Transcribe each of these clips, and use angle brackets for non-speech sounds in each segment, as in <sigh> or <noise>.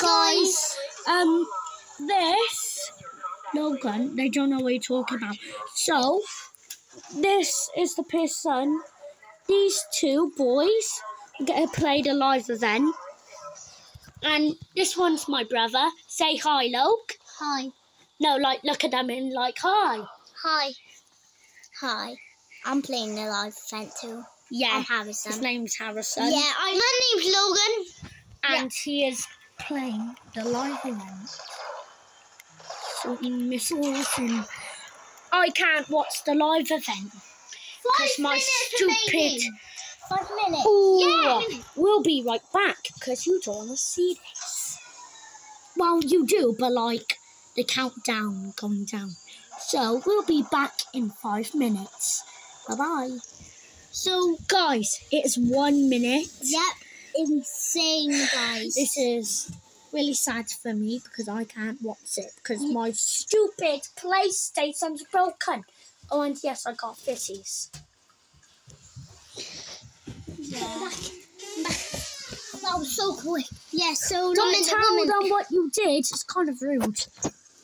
Guys. Um, this Logan, they don't know what you're talking about. So, this is the person. These two boys get to play the live event, and this one's my brother. Say hi, Loke. Hi. No, like look at them and like hi. Hi. Hi. I'm playing the live event too. Yeah, I'm Harrison. his name's Harrison. Yeah, I, my name's Logan. and he is playing the live event. Shooting missiles and I can't watch the live event. Because my stupid-. Five minutes. Ooh, Yeah. we'll be right back because you don't want to see this. Well, you do, but like the countdown going down. So we'll be back in five minutes. Bye bye. So, guys, it's one minute. Yep. Insane, guys. This is really sad for me because I can't watch it because my stupid PlayStation's broken. Oh, and yes, I got fissies. Yeah. That was so quick. Yeah, so Don't minute, tell one minute. them what you did. It's kind of rude.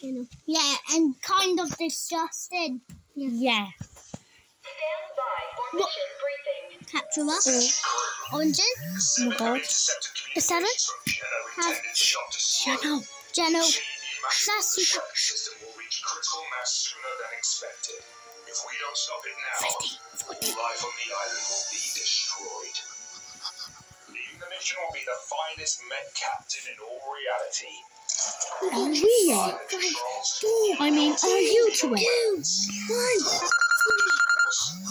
You know. Yeah, and kind of disgusting. Yeah. Stand by for mission briefing. Capture that. Oranges. Oh my god. The seven. Have Shut up. Geno. That's The shock system will reach critical mass sooner than expected. If we don't stop it now, all life on the island will be destroyed. Leading the mission will be the finest Met captain in all reality. Are we? Pilot controls I mean, are you to it?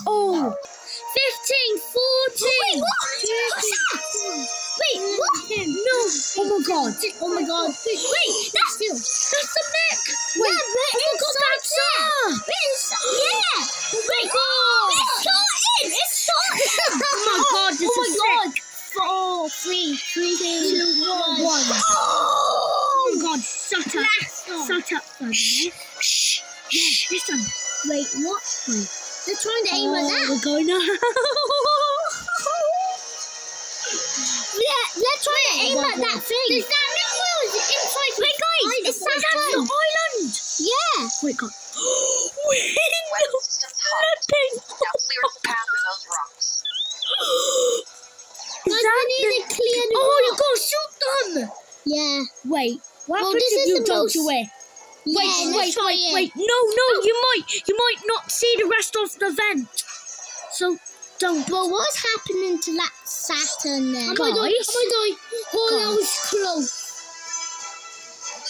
Oh. 15, 14. Wait, what? What's that? Wait, what? No. Oh my god. Oh my god. Wait, that's. That's the Mick. Wait. but oh my god, that's her. Wait, what Well, this is you the most- do it? Yeah, Wait, wait, wait, it. wait. No, no, oh. you might, you might not see the rest of the vent. So don't. But what's happening to that Saturn then? Oh my God. Oh my god. Oh, that was close.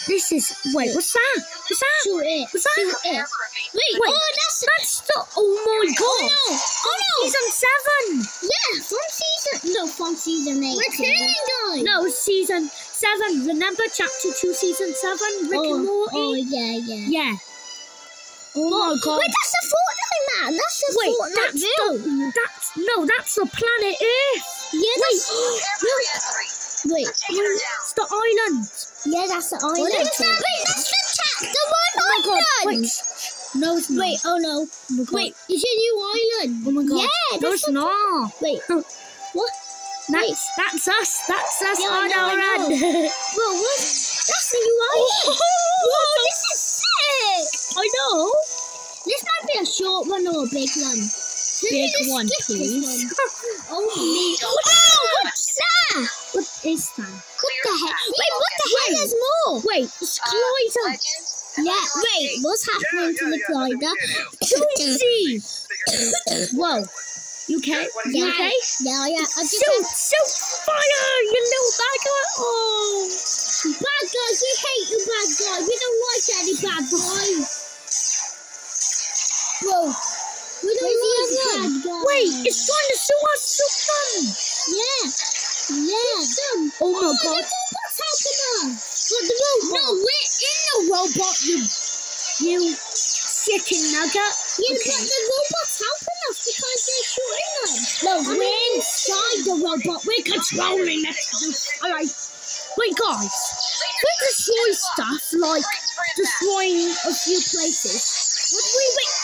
This is. Wait, what's that? What's that? Shoot it. What's that? Shoot it. Prepare for a beat. Wait, Wait, oh, that's That's the. Oh my Oh god. no! Oh no! Season seven. Yeah, from season no, from season eight. Killing guys. No, season seven. Remember chapter two, season seven. Rick oh, and Morty. Oh yeah, yeah. Yeah. Oh my god. Wait, that's the Fortnite man. That's the Wait, Fortnite that's the, that's no, that's the planet Earth. Yeah, that's wait. <gasps> Down. It's the island. Yeah, that's the island. What is Wait, that's the chat. The one Oh my god. Wait. No, it's not. Wait, oh no. Oh. Wait, it's a new island. Oh my god. Yeah, no, it's not. Wait, <laughs> what? That's that's us. That's us Yeah, on know, our I end. Bro, what? <laughs> That's the new island. Whoa, this is sick. I know. This might be a short one or a big one. Let me Big one, please. one. <laughs> Oh, me. Oh, what's that? What is that? What the heck? Wait, what the heck? There's more. Wait, it's uh, Clyde. Legends. Yeah, wait, what's happening to the glider? Jonesy. Whoa. You okay? You Yeah. okay? Yeah, yeah. I just Shoot! Shoot! Fire! You little bad guy! Oh! bad guys. We hate you, bad guy. We don't like any bad guys. Bro, we don't like bad guys. Wait, it's trying to sue us! Shoot them! Yeah, yeah. Oh my oh, the god! robot's helping us. What the robot? No, we're in the robot. You, You chicken nugget! yeah, but the robot's helping us because they're shooting them. No, I mean, we're inside the robot! We're controlling it! Alright. Wait, guys. We destroy stuff like destroying a few places. What do we wait?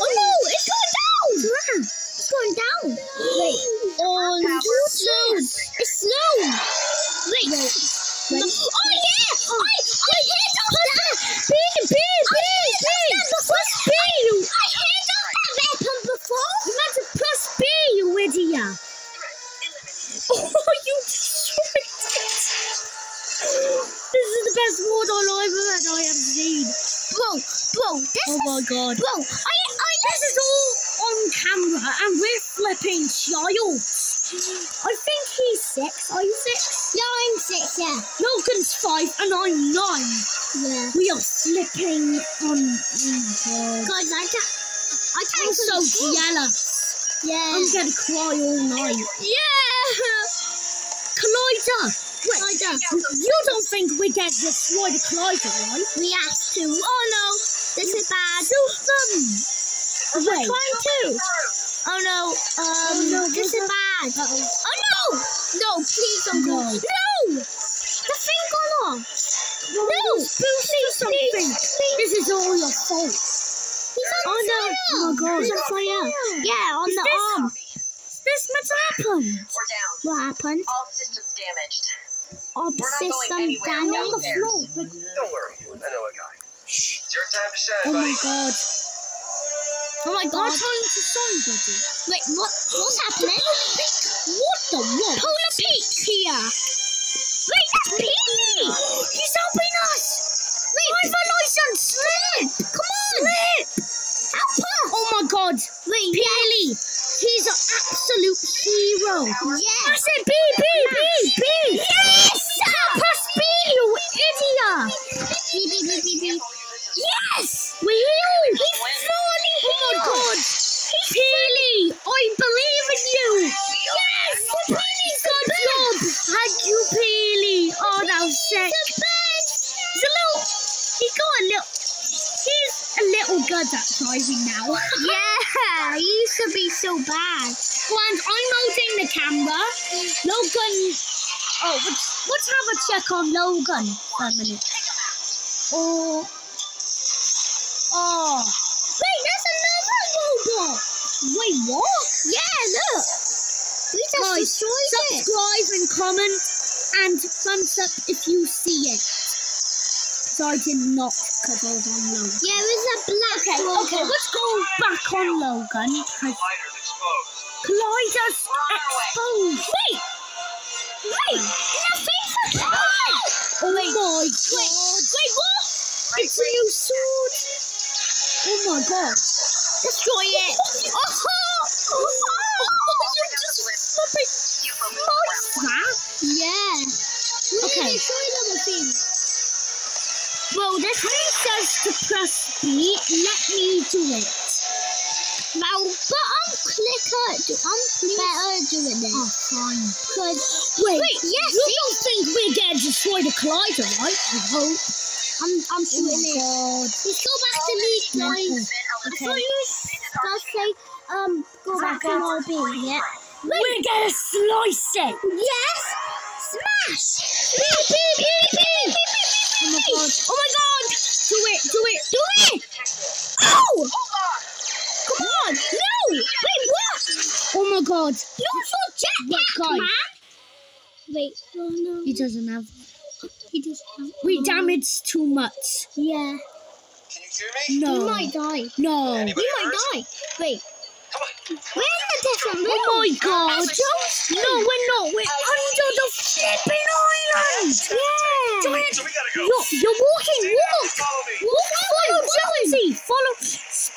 Oh no, it's going down. It's going down. Wait, on oh, Power slow. It's slow. Wait, Wait. Oh yeah! Oh. I I hit off that. B B This is the best ward on I've ever I have seen. Bro, bro, this Oh my god. bro. I I This is all on camera and we're flipping child. I think he's six. Are you six? Yeah, I'm six. Yeah, Logan's five and I'm nine. yeah. We are flipping on. Oh my god. Guys, I can't. I can't. I'm so jealous. Yeah. I'm gonna cry all night. Yeah! Collider! Wait, you don't think we get destroyed a Collider, right? We have to. Oh no, this is bad. Shoot them! Wait. Trying to. Oh no. Um, no, this is bad. Uh-oh. Oh no! No, please don't go. No. No! The thing gone off. No! Please, something. This is all your fault. Oh, no. Oh, my God. He's on fire. Yeah, on Is the arm. This to happen. We're down. What happened? All systems damaged. Our We're system down on the theirs. floor. Don't worry, I know a guy. It's your time to shine, Oh buddy. my god. Oh my Our god. time to somebody. Wait, what? What's happening? What the what? Polar Peak here. Wait, that's Peely. He's helping us! Wait, Drive a oh license! Slip! Come on! Slip! help us. Oh my god! Wait, Peely! He's an absolute hero! Yes. I said B, B, B, B! Yes. Press B, you idiot! Beep, beep, beep, beep, beep. Yes! We healed! He's healed! Oh my god! Peely! I believe in you! Yes! Peely, good job! Thank you, Peely! Oh, that was sick! He's a little... He got a little... He's a little good at driving now. Yeah, so bad. And I'm holding the camera. Logan. Oh, let's, let's have a check on Logan for a minute. Oh. Oh. Wait, there's another robot. Wait, what? Yeah, look. We just Guys, destroyed it. subscribe and comment and thumbs up if you see it. So I did not because I was on Logan. Yeah, it was a black Okay, robot. okay, let's go back on Logan. Exposed. Collider's exposed. Wait! Wait, a face of Oh my god! Wait, wait, what? It's a new sword! Oh my god! Destroy it. <laughs> Uh-huh. Oh, you just flipping sliced that! Yeah. Okay. Destroy another thing. Well, this thing says to press B. Let me do it. Well, but I'm clicker. I'm better doing it. Oh, fine. Cause Wait, Wait, yes, you don't think we're getting destroyed a collider, right? I hope. I'm I'm Oh doing my it. god. Let's go back to me, guys. Before you start say um go back to RB, yeah. We're gonna slice it! Yes. Smash. Beep beep beep beep beep beep Oh my god. Oh my god. Do it, do it! Do it. Oh. Come on. No. Wait. What? Oh my god. You're so jetpack, guys. man. Wait. Oh no. He doesn't have. He just. We damaged too much. Yeah. Can you hear me? No. You might die. No. Anybody You might hurt? die. Wait. Come on. We're in a different room. Oh my god. No, we're not. We're under the flipping island. Yeah. Giant. So we gotta go. You're, you're walking. Walk. Follow. Walk. Follow Jonesy. Follow.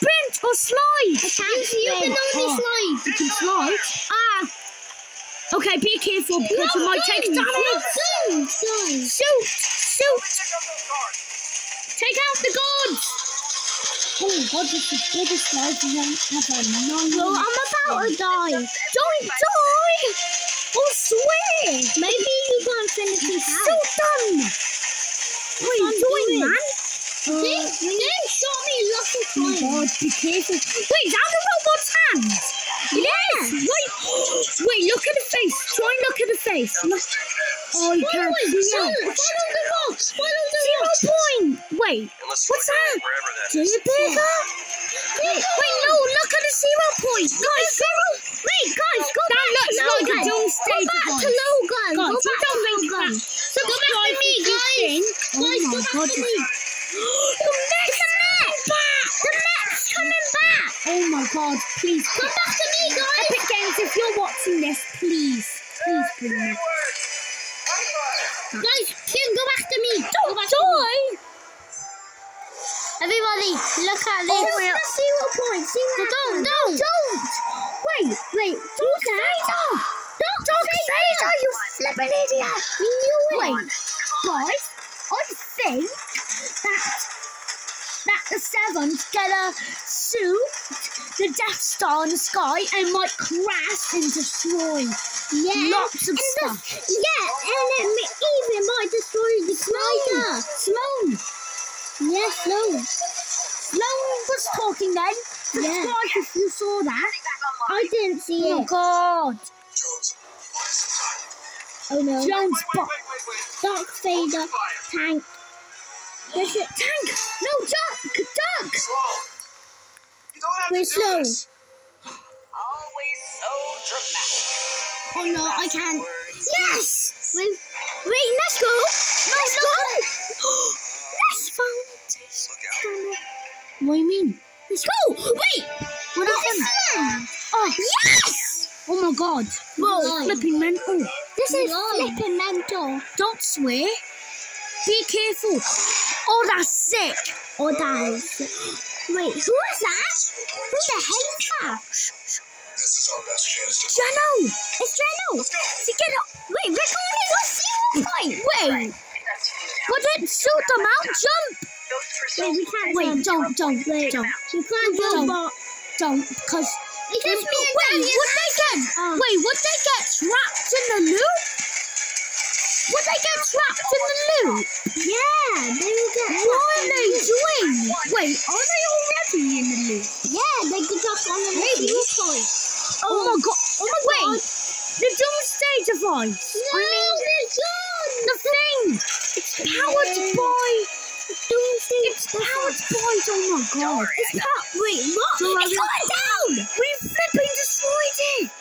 Sprint or slide. Can't you can only Oh. slide. You can slide. Ah. Okay, be careful because you might take damage. Don't. Don't. Shoot. Shoot. Pick up those cards. Take out the guards. Oh god, this is the biggest life you won't ever know. Well, I'm about to die. Don't die! I swear! Maybe you can't finish this So out. done! What are you doing, doing. man? They, they shot me lots of Oh times. god, be careful. Wait, is that the robot's hand? Yes! Wait, wait, look at the face. Try and look at the face. Look. Oh, you can't see Follow, it. follow the box. Follow the Zero box. point! Wait, What's we're that? Wherever do you bigger? Wait, wait, no, look at the zero point. Guys, zero. Wait, guys, go That back looks to like a Logan. doomsday Go back device. to Logan. Guys, Go you back to don't make Logan. that. So go back to me, god. The Mets coming back. The Mets coming back. Oh my god, please. Come back to me, guys. Epic Games, if you're watching this, please, please bring me. Guys, Kim, go back to me. Go back to Die! me. Everybody, look at this. Oh, yeah. zero point. Zero don't, don't, don't. Wait, wait, Don't Vader. Don't, Dark Vader, you flipping idiot. We knew it. Wait, guys, I think that that the Seven's gonna shoot the Death Star in the sky and might crash and destroy Yeah. lots of and the- stuff. yeah, and it even might destroy the glider. Slone, Yes, no. Slone was talking then. Yeah. Subscribe if you saw that. I didn't see Oh it. Oh, God, Jones, buy some time. Oh no. Jones, Wait, wait, wait, wait. Dark Vader. Tank. There's it. tank, no duck, duck. Slow. You don't have We're slow. Always so dramatic. Oh no, I can't. Yes! Wait, wait let's go. Let's go. Let's Look. What do you mean? Let's go. Wait. What happened? Oh, Yes! oh my God. Whoa. Flipping mental. This is flipping mental. Don't swear. Be careful. Oh, that's sick. Oh, that is. sick. Wait, who is that? Who the hell is that? This is our best chance to Jano. It's Reno. Let's go. To get up. Wait, we're going to zero point. Wait. But then shoot them out. Jump. Wait, we can't Wait, don't, don't, Wait, don't. we can't Don't. jump. Don't, because. It's just me Wait, would they get? Wait, would they get trapped in the loop? Would they get trapped in the loop? Yeah, they will get. trapped. What are they doing? Wait, are they already in the loop? Yeah, they could jump on the Maybe. point. Oh, my oh. god! Oh my god. Wait, the doomsday device. No, I mean, they're the thing. It's powered Yeah. by. Doomsday. It's powered by. Oh my god! It's not. Wait, what? So it's going down. We flipping destroyed it.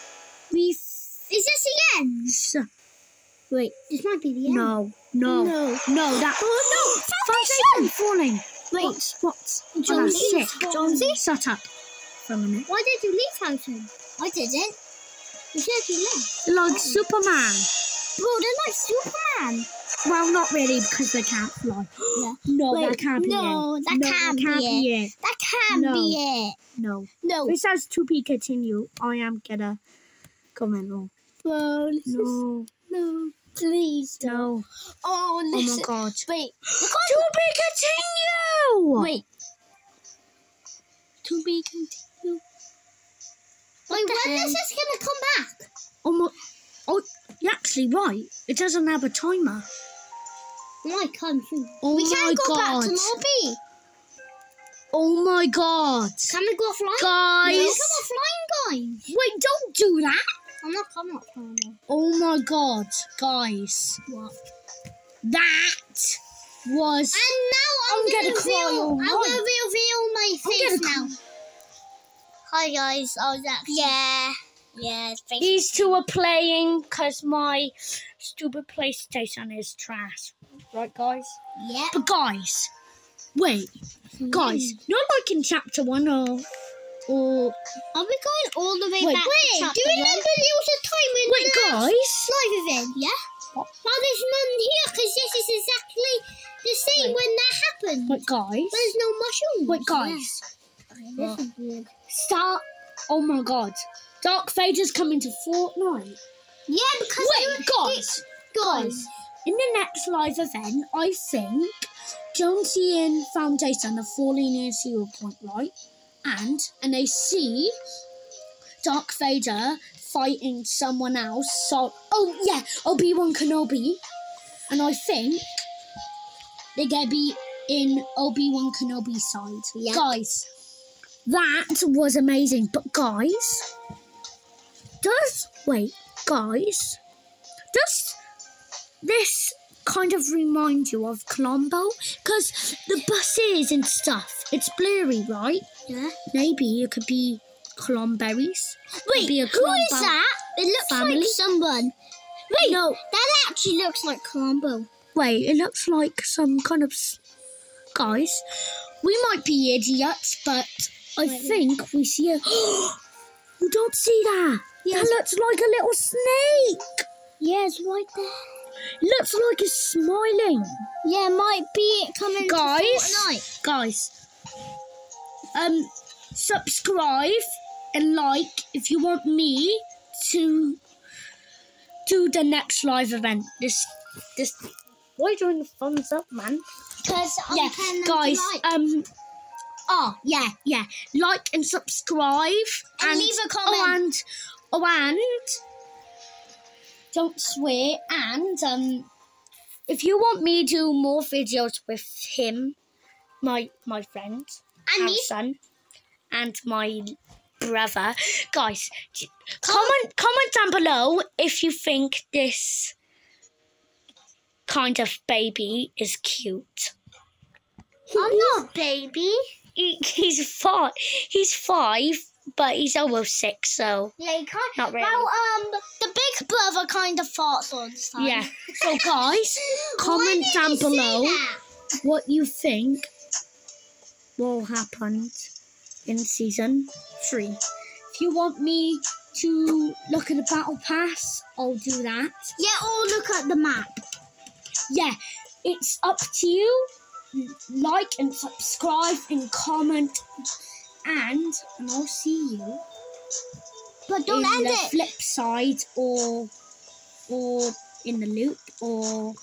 We. Is this the end? Wait, this might be the end. no, no, oh, No. no. That. Oh no! Foundation falling. Wait. What? What? Oh, Jonesy? that's sick. Jonesy? Shut up. For a minute. Why did you leave Fountain? I didn't. You said you left. Like Superman. Bro, they're like Superman. Well, not really because they can't fly. <gasps> Yeah. No, Wait, that can't be no, it. that no, can't that can't be be it. That can't No. be it. No. No. This says to be continued. I am gonna comment on. Bro, No, no. Please don't. no. Oh, Oh my god. Wait. <gasps> To be continued. Wait. To be continued. Wait, when hell? is this gonna come back? Oh my. Oh, you're actually right. It doesn't have a timer. My country. Oh we my can't go god. back to Mobby. Oh my god. Can we go flying? Guys. No, come on, flying, guys. Wait, don't do that. I'm not coming up. Oh my god, guys. What? That was. And now I'm, I'm gonna, gonna reveal. I'm gonna reveal my face now. Hi guys, I was actually. Yeah. Yeah. These two are playing because my stupid PlayStation is trash. Right, guys? Yeah. But, guys, wait. Guys, hmm. not like in chapter one or. Or Are we going all the way Wait, back? wait, to do you remember there was a time when wait, uh, guys. live event? Yeah. What? Now there's none here because this is exactly the same Wait. when that happened. Wait, guys. There's no mushrooms. Wait, guys. Yeah. This. Start. Oh my god. Dark Vader's coming to Fortnite. Yeah, because Wait, guys. Guys. In the next live event, I think Jonesy and Foundation are falling in zero point, right? And and they see Dark Vader fighting someone else. So oh yeah, Obi Wan Kenobi, and I think they're gonna be in Obi Wan Kenobi's side. Yeah. Guys, that was amazing. But guys, does wait, guys, does this kind of remind you of Klombo? Because the buses and stuff, it's blurry, right? Yeah. Maybe it could be Klomberries. Wait, be a who is that? It looks family. like someone. Wait, No. that actually looks like Klombo. wait, it looks like some kind of guys. We might be idiots, but I Wait. think we see a. <gasps> you don't see that? Yes. That looks like a little snake. Yes, right there. Looks like it's smiling. Yeah, might be it coming Guys. Guys, um, subscribe and like if you want me to do the next live event. This, this. Why are you doing the thumbs up, man? Because I'm yeah, telling guys. to like. Um. Oh yeah, yeah. Like and subscribe And leave a comment. Oh, and oh, and don't swear. And um, if you want me to do more videos with him, my my friend, And our me. son, and my brother, guys, comment comment down below if you think this kind of baby is cute. I'm not a baby. He, he's five. He's five, but he's almost six. So Yeah, he can't. Not really. Well, um, the big brother kind of farts all the time. yeah. <laughs> So guys, comment down below what you think will happen in season three. If you want me to look at the battle pass, I'll do that. Yeah, or look at the map. Yeah, it's up to you. Like and subscribe and comment, and and I'll see you. But don't in end the it. flip side or or in the loop or